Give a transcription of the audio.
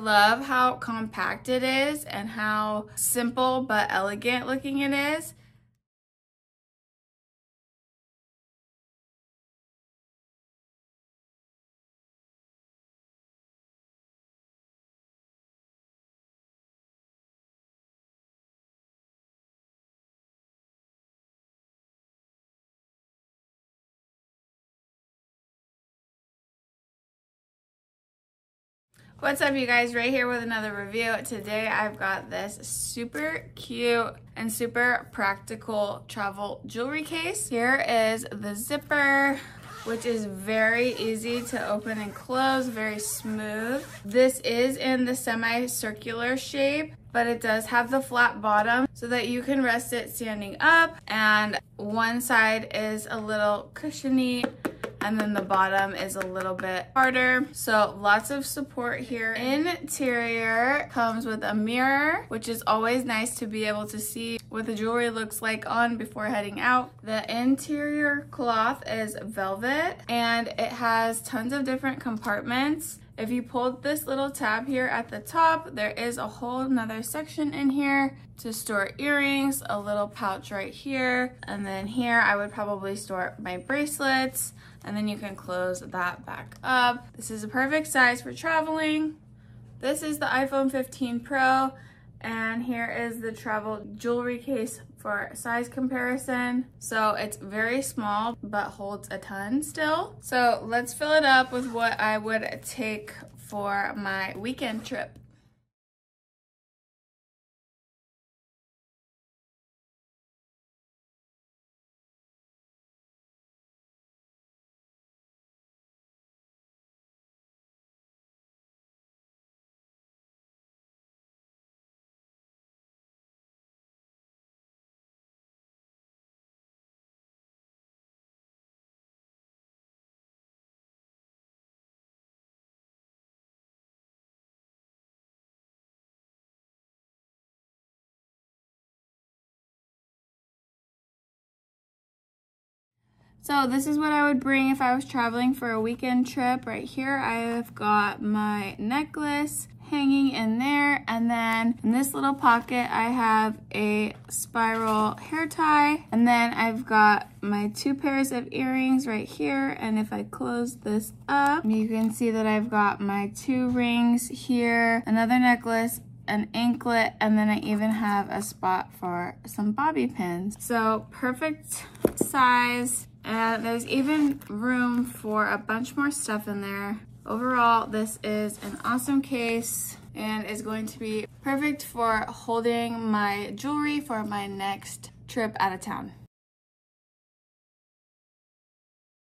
love how compact it is and how simple but elegant looking it is. What's up you guys, right here with another review. Today I've got this super cute and super practical travel jewelry case. Here is the zipper, which is very easy to open and close, very smooth. This is in the semicircular shape, but it does have the flat bottom so that you can rest it standing up and one side is a little cushiony and then the bottom is a little bit harder. So lots of support here. Interior comes with a mirror, which is always nice to be able to see what the jewelry looks like on before heading out. The interior cloth is velvet and it has tons of different compartments. If you pulled this little tab here at the top, there is a whole another section in here to store earrings, a little pouch right here, and then here I would probably store my bracelets, and then you can close that back up. This is a perfect size for traveling. This is the iPhone 15 Pro, and here is the travel jewelry case for size comparison. So it's very small, but holds a ton still. So let's fill it up with what I would take for my weekend trip. So this is what I would bring if I was traveling for a weekend trip. Right here, I've got my necklace hanging in there. And then in this little pocket, I have a spiral hair tie. And then I've got my two pairs of earrings right here. And if I close this up, you can see that I've got my two rings here, another necklace, an anklet, and then I even have a spot for some bobby pins. So perfect size. And there's even room for a bunch more stuff in there. Overall, this is an awesome case and is going to be perfect for holding my jewelry for my next trip out of town.